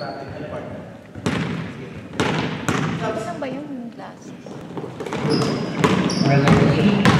Saan ba yung glasses? Well,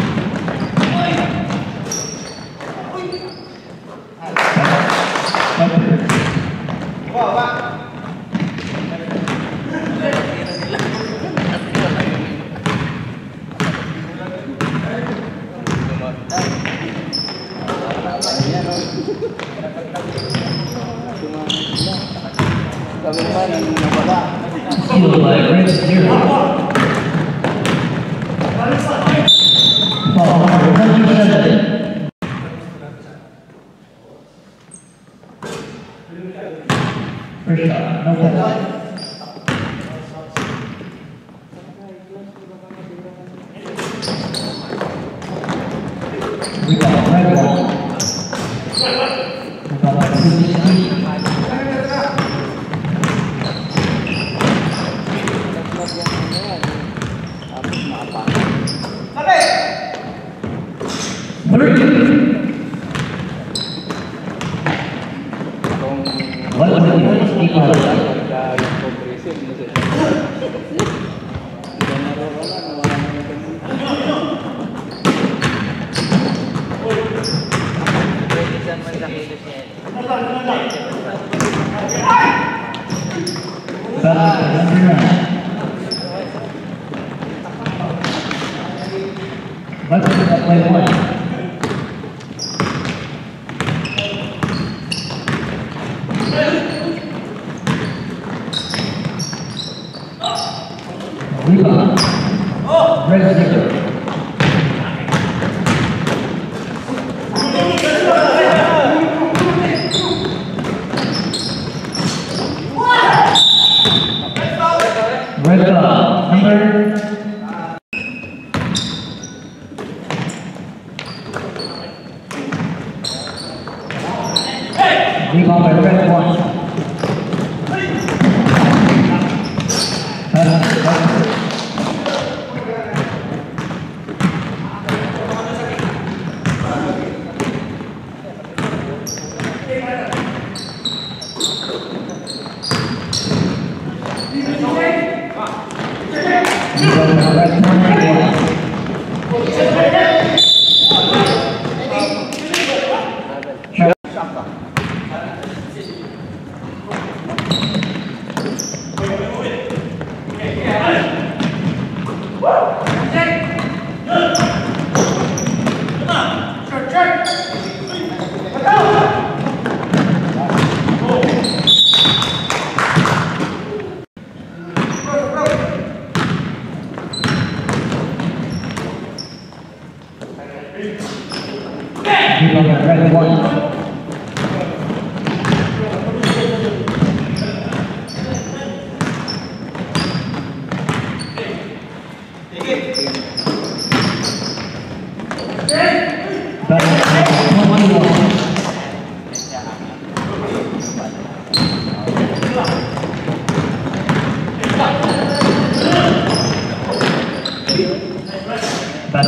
That's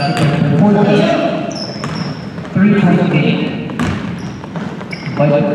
14, 3 times 8. White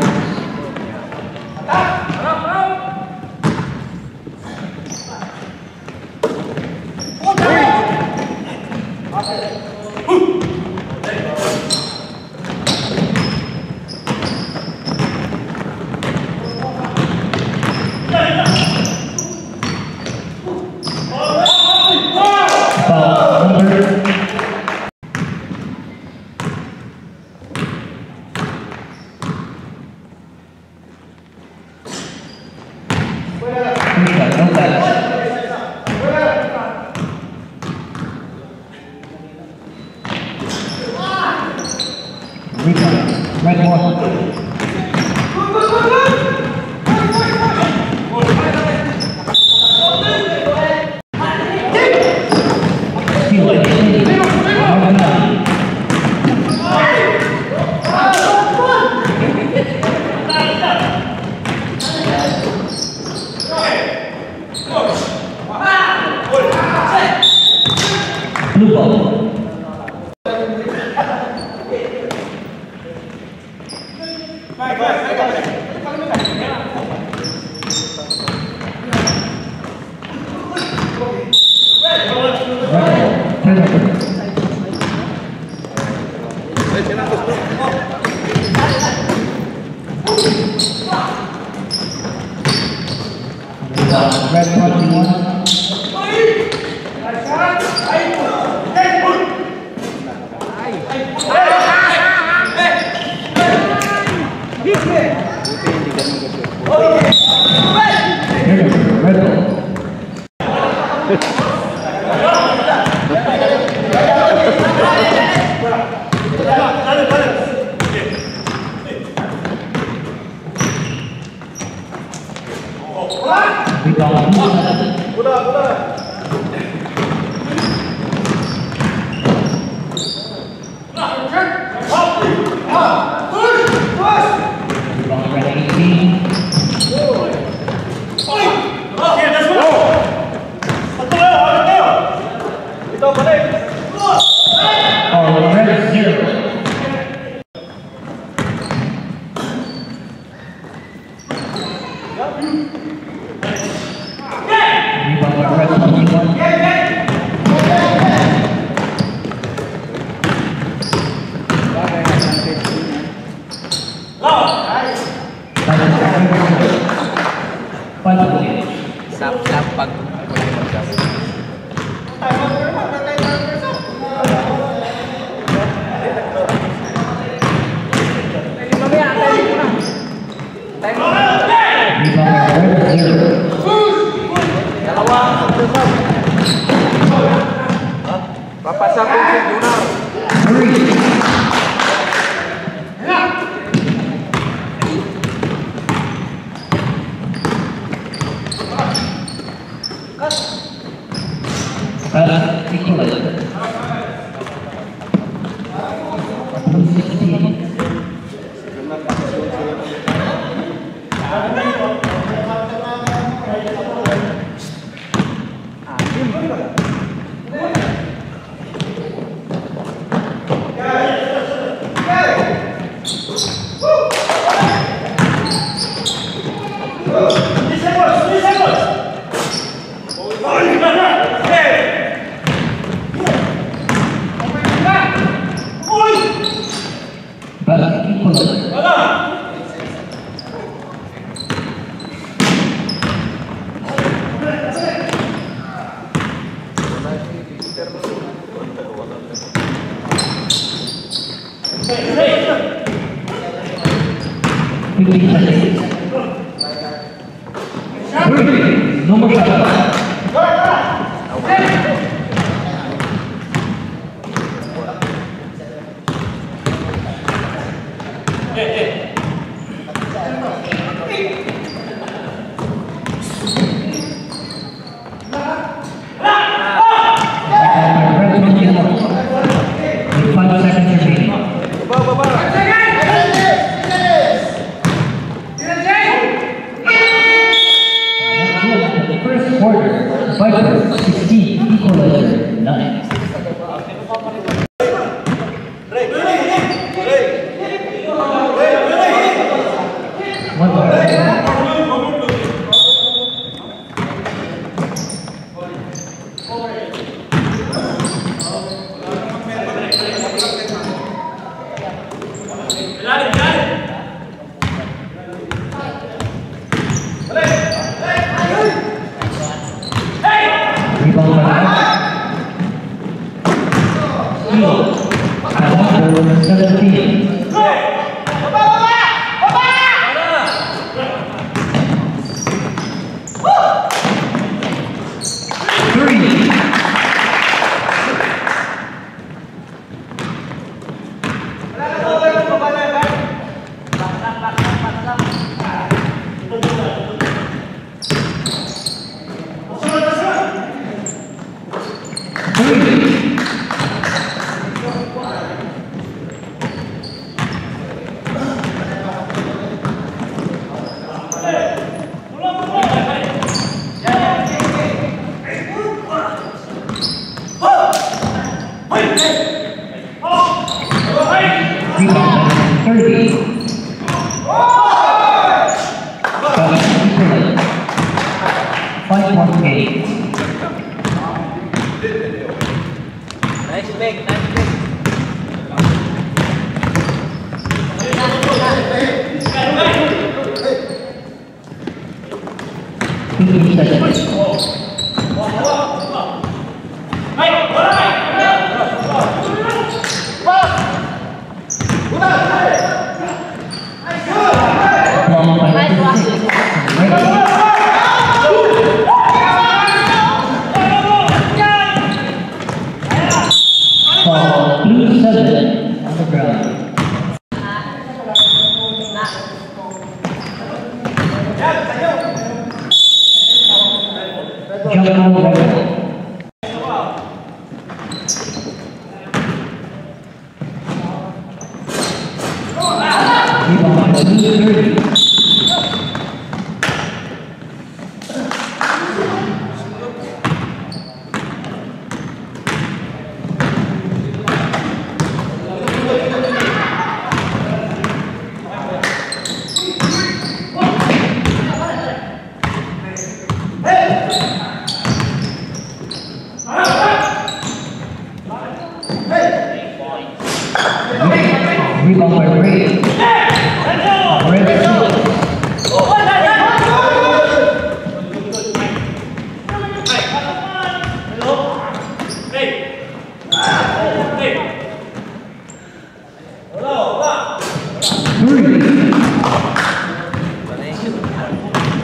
Lubbock. Para Nicolás.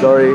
Sorry.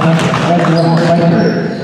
Gracias.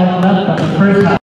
had left at the first time.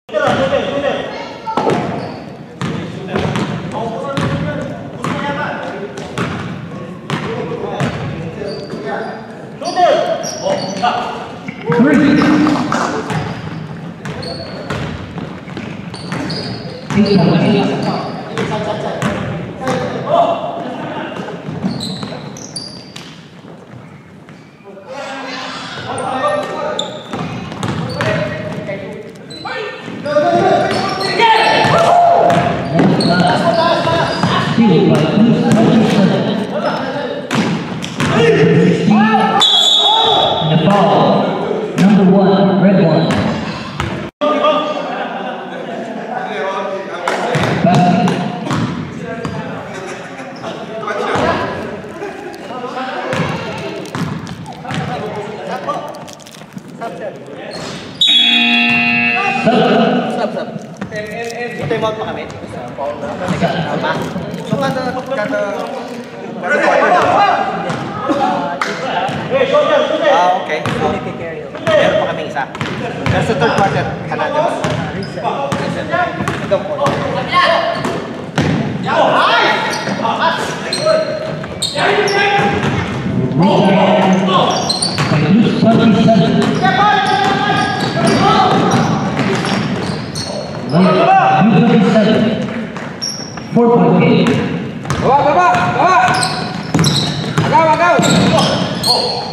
Ah, okay. Ah. So, meron pa kami isa. That's third quarter. Kanan, di ba? Itong quarter. Oh, hi! Pakas! Agaw. Oh!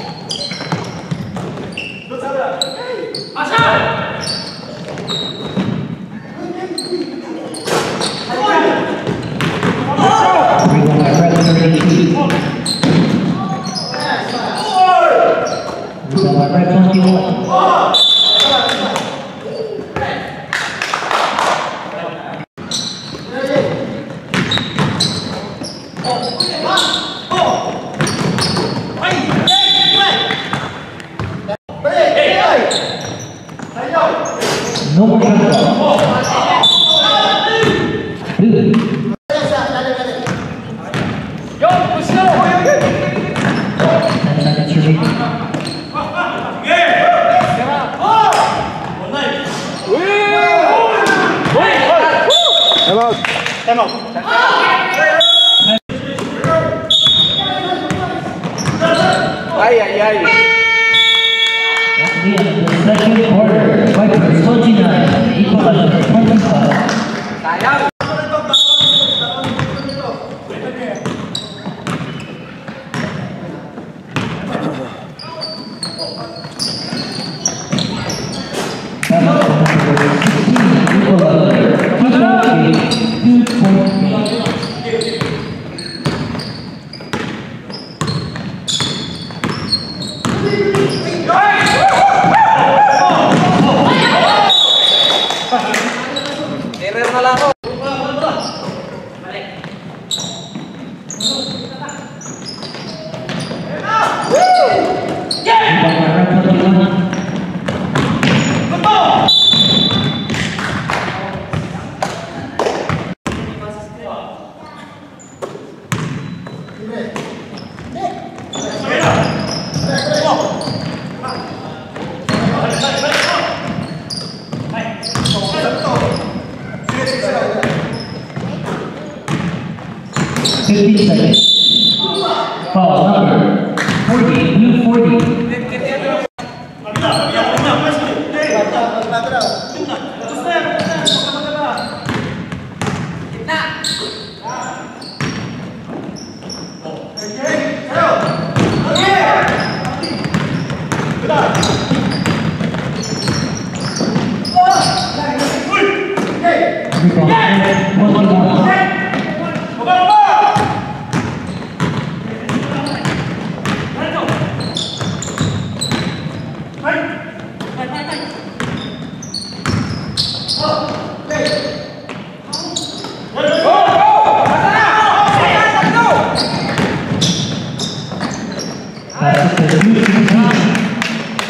channel. Ay, ay, ay. Second quarter, Vipers 29, equal to 25.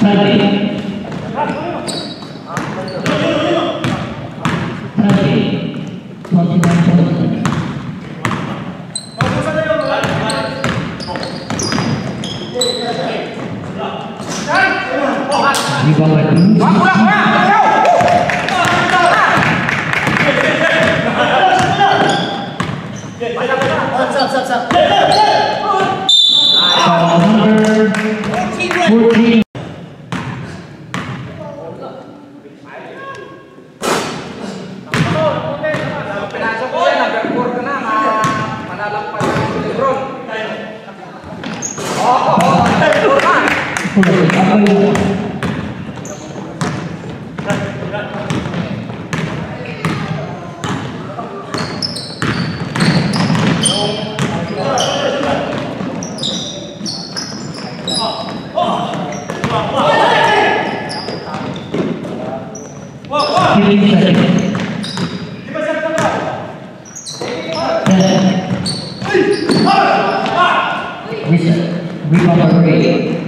থাকে Reset. Rebound by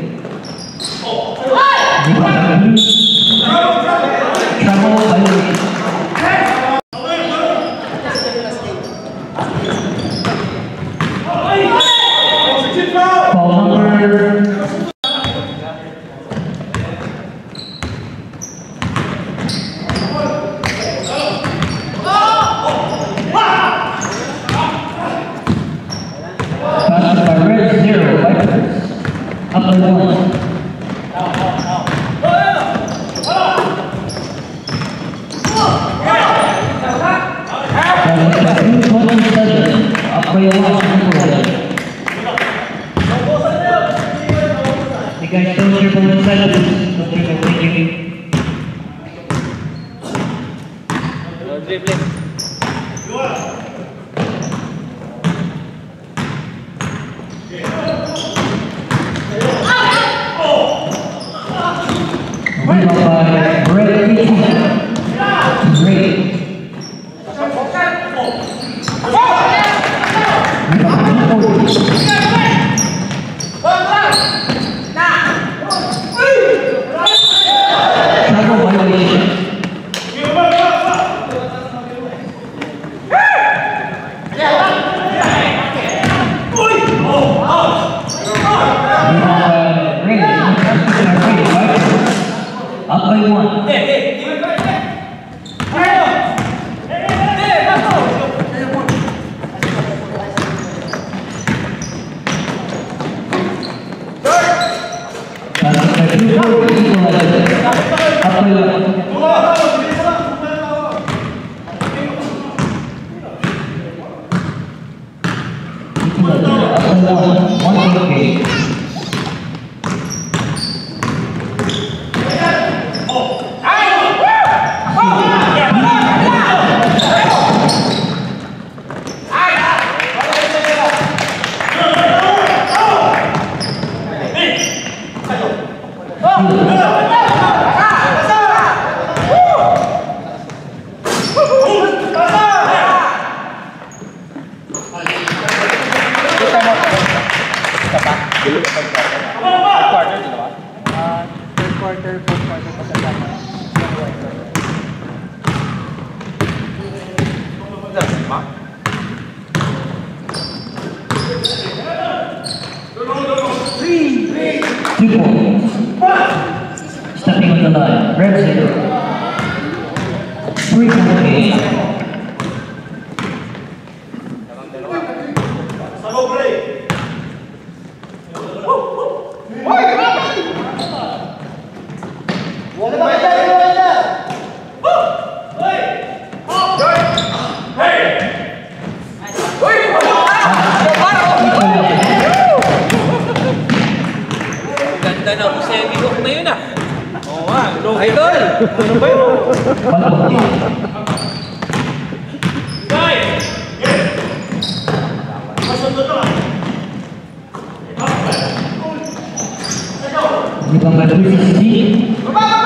¡Venga! di Bangladesh sendiri.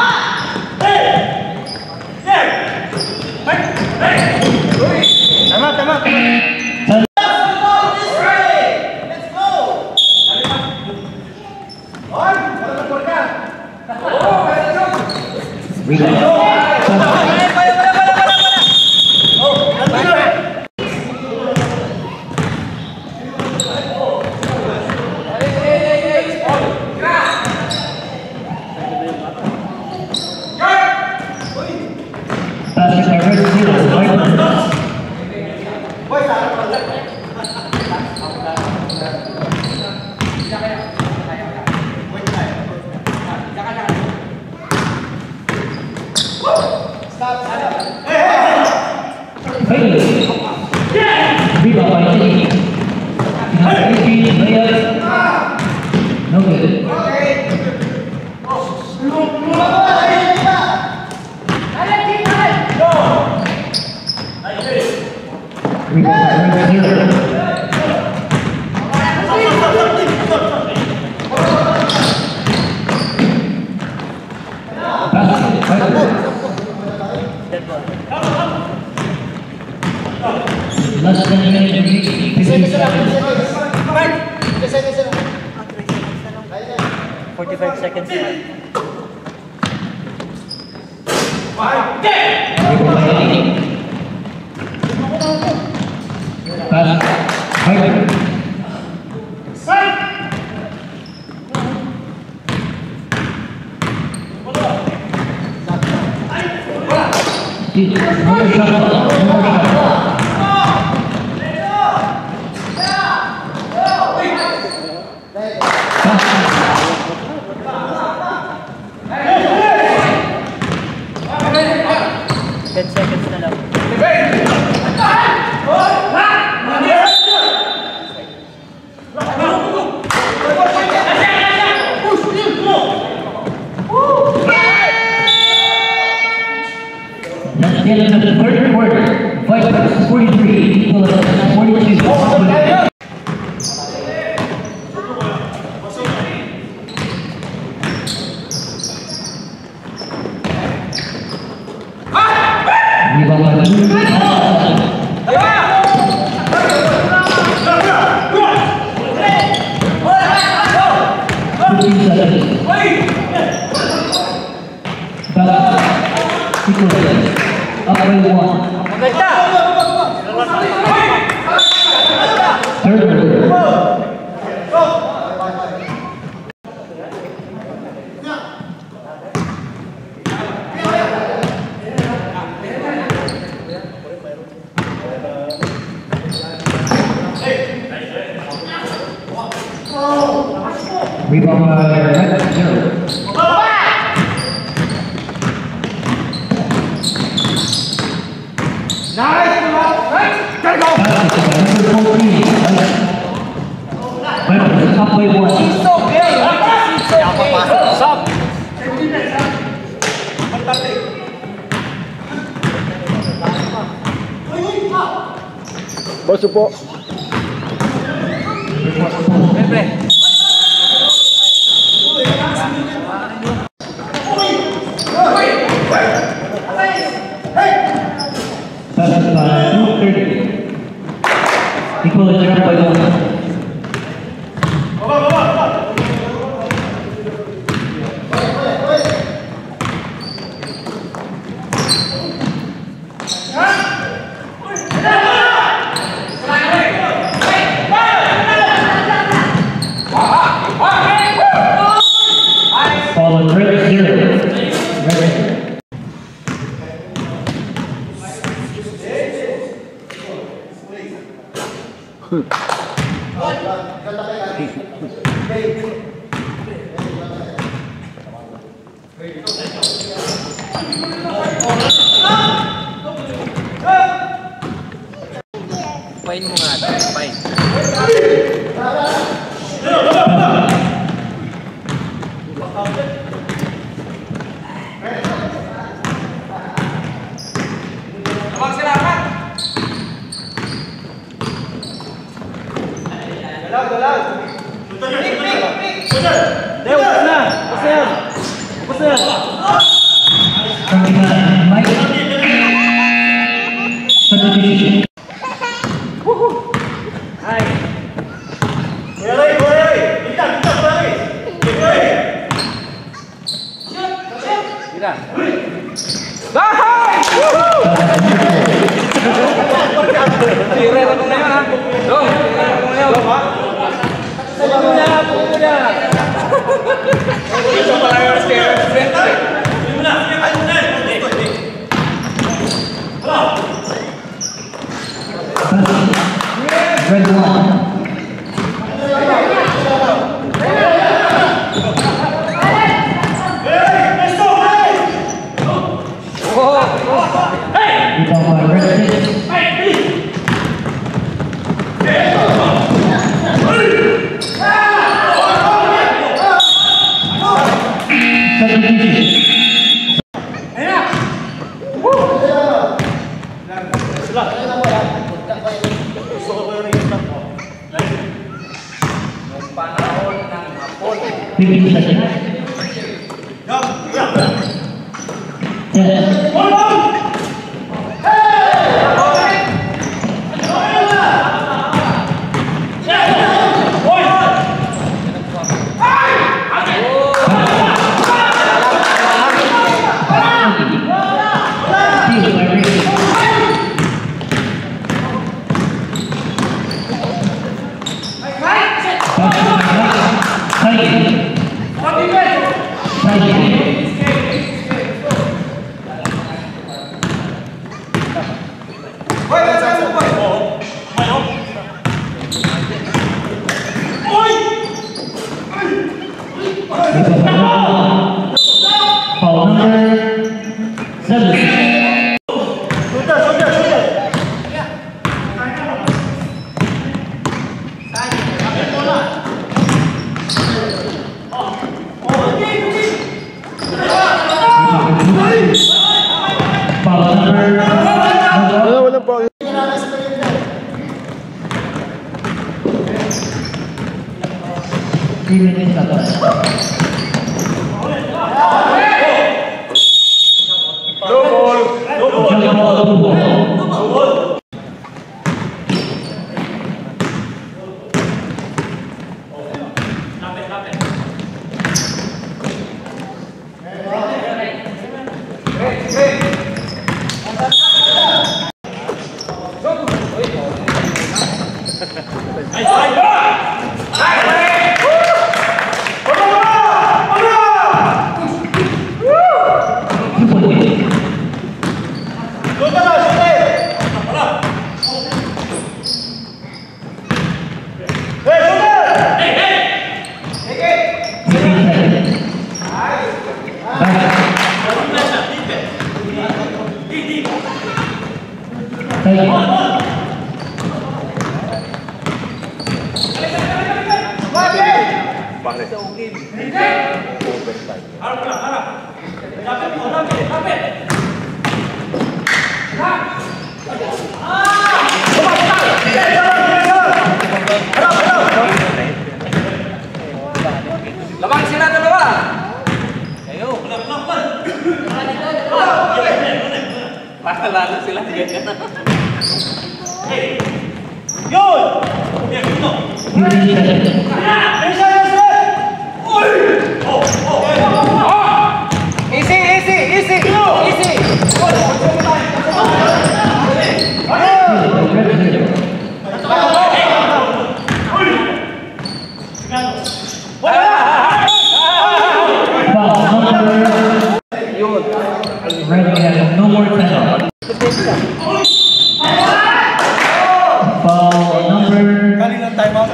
Forty-five seconds. Five, ten. はい。Taylor, the third quarter, Vice 43, equal 42. Bos, Supok. Bos, Supok. become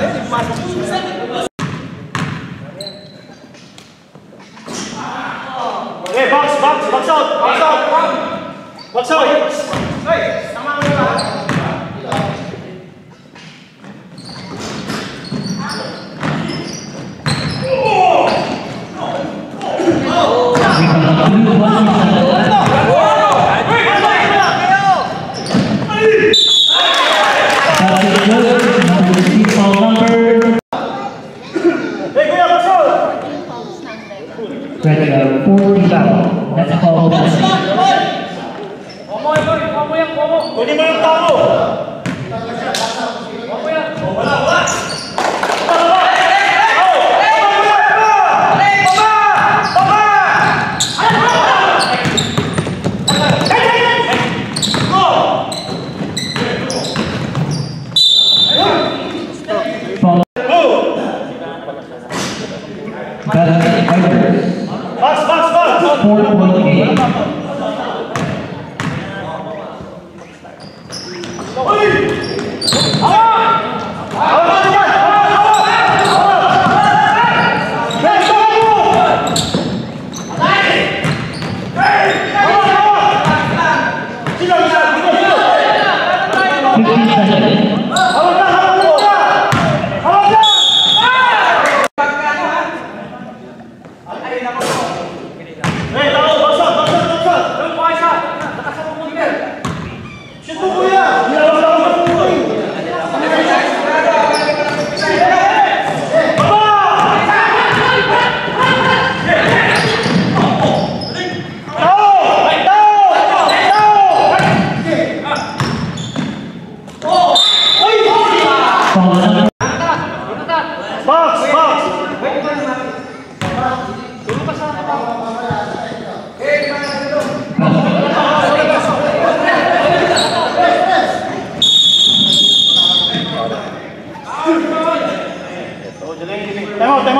Ele passa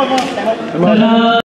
来了